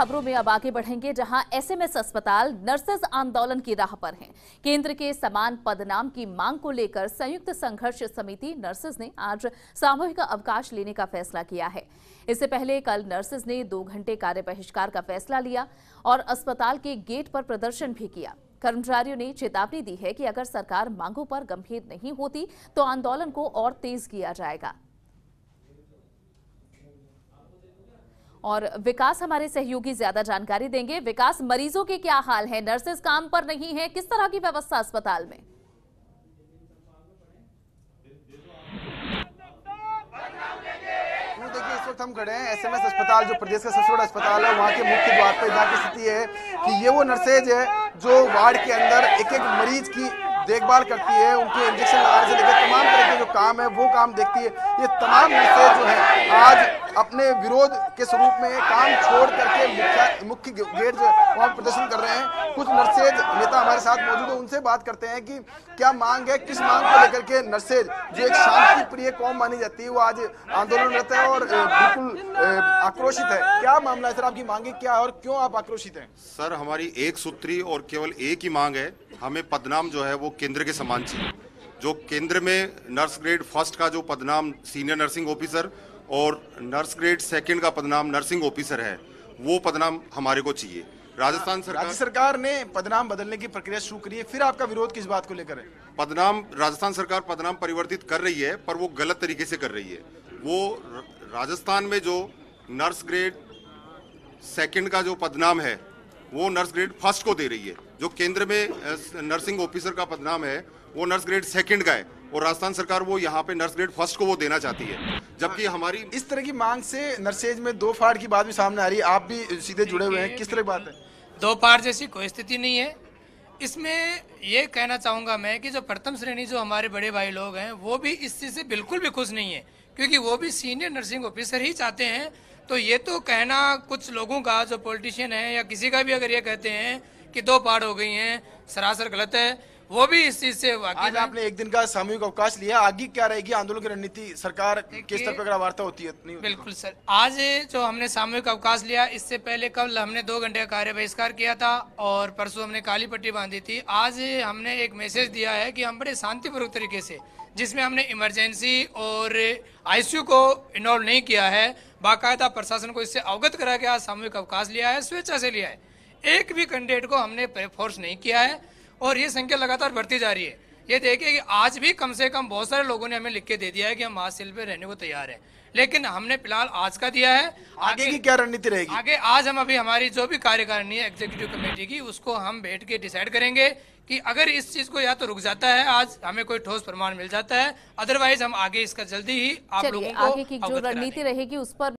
खबरों में अब आगे बढ़ेंगे, जहाँ एसएमएस अस्पताल नर्सेज आंदोलन की राह पर हैं। केंद्र के समान पदनाम की मांग को लेकर संयुक्त संघर्ष समिति नर्सेज ने आज सामूहिक अवकाश लेने का फैसला किया है। इससे पहले कल नर्सेज ने दो घंटे कार्य बहिष्कार का फैसला लिया और अस्पताल के गेट पर प्रदर्शन भी किया। कर्मचारियों ने चेतावनी दी है कि अगर सरकार मांगों पर गंभीर नहीं होती तो आंदोलन को और तेज किया जाएगा। और विकास हमारे सहयोगी ज़्यादा जानकारी देंगे। विकास, मरीजों के क्या हाल है? नर्सेज काम पर नहीं है। किस तरह की व्यवस्था अस्पताल में? इस वक्त हम खड़े हैं एसएमएस अस्पताल, जो प्रदेश का सबसे बड़ा अस्पताल है, वहाँ के मुख्य द्वार पर जहाँ की स्थिति है कि ये वो नर्सेज है जो वार्ड के अंदर एक एक मरीज़ की देखभाल करती है, उनके इंजेक्शन लगाने से लेकर तमाम तरह के जो काम है, वो काम देखती है। ये तमाम नर्सेज जो है, आज अपने विरोध के स्वरूप में काम छोड़ करके मुख्य मुख्य गेट जो है, वहाँ प्रदर्शन कर रहे हैं। कुछ नर्सेज नेता हमारे साथ मौजूद है, उनसे बात करते हैं कि क्या मांग है, किस मांग को लेकर के नर्सेज, जो एक शांति प्रिय कौम मानी जाती है, वो आज आंदोलन रहता है और बिल्कुल आक्रोशित है। क्या मामला है सर, आपकी मांगे क्या और क्यों आप आक्रोशित हैं? सर, हमारी एक सूत्री और केवल एक ही मांग है, हमें पदनाम जो है, वो केंद्र के समान चाहिए। जो केंद्र में नर्स ग्रेड फ़र्स्ट का जो पदनाम सीनियर नर्सिंग ऑफिसर और नर्स ग्रेड सेकंड का पदनाम नर्सिंग ऑफिसर है वो पदनाम हमारे को चाहिए। राजस्थान सरकार राज्य सरकार ने पदनाम बदलने की प्रक्रिया शुरू करी है फिर आपका विरोध किस बात को लेकर है? पदनाम राजस्थान सरकार पदनाम परिवर्तित कर रही है पर वो गलत तरीके से कर रही है। वो राजस्थान में जो नर्स ग्रेड सेकंड का जो पदनाम है वो नर्स ग्रेड फ़र्स्ट को दे रही है। जो केंद्र में नर्सिंग ऑफिसर का पदनाम है वो नर्स ग्रेड सेकंड का है और राजस्थान सरकार वो यहाँ पे नर्स ग्रेड फ़र्स्ट को वो देना चाहती है। जबकि हमारी इस तरह की मांग से नर्सेज में दो फाड़ की बात भी सामने आ रही है। आप भी सीधे जुड़े हुए हैं। किस तरह की बात है? दो फाड़ जैसी कोई स्थिति नहीं है। इसमें ये कहना चाहूँगा मैं कि जो प्रथम श्रेणी जो हमारे बड़े भाई लोग हैं वो भी इस चीज़ से बिल्कुल भी खुश नहीं है क्योंकि वो भी सीनियर नर्सिंग ऑफिसर ही चाहते हैं तो ये तो कहना कुछ लोगों का, जो पॉलिटिशियन है या किसी का भी अगर ये कहते हैं कि दो पार्ट हो गई हैं, सरासर गलत है। वो भी इस चीज़ से आज आपने एक दिन का सामूहिक अवकाश लिया आगे क्या रहेगी आंदोलन की रणनीति सरकार किस तरह का वार्ता होती है बिल्कुल सर। आज जो हमने सामूहिक अवकाश लिया इससे पहले कल हमने दो घंटे का कार्य बहिष्कार किया था और परसों हमने काली पट्टी बांधी थी। आज हमने एक मैसेज दिया है कि हम बड़े शांतिपूर्वक तरीके से जिसमें हमने इमरजेंसी और आईसीयू को इन्वॉल्व नहीं किया है बाकायदा प्रशासन को इससे अवगत करा के आज सामूहिक अवकाश लिया है स्वेच्छा से लिया है। एक भी कैंडिडेट को हमने फोर्स नहीं किया है। और ये संख्या लगातार बढ़ती जा रही है। ये देखिए कि आज भी कम से कम बहुत सारे लोगों ने हमें लिख के दे दिया है कि हम आज पे रहने को तैयार है। लेकिन हमने फ़िलहाल आज का दिया है। आगे, आगे की क्या रणनीति रहेगी? आगे आज हम अभी हमारी जो भी कार्यकारिणी है एग्जीक्यूटिव कमेटी की उसको हम बैठ के डिसाइड करेंगे कि अगर इस चीज़ को या तो रुक जाता है आज हमें कोई ठोस प्रमाण मिल जाता है। अदरवाइज़ हम आगे इसका जल्दी ही आप लोगों को आगे की जो रणनीति रहेगी उस पर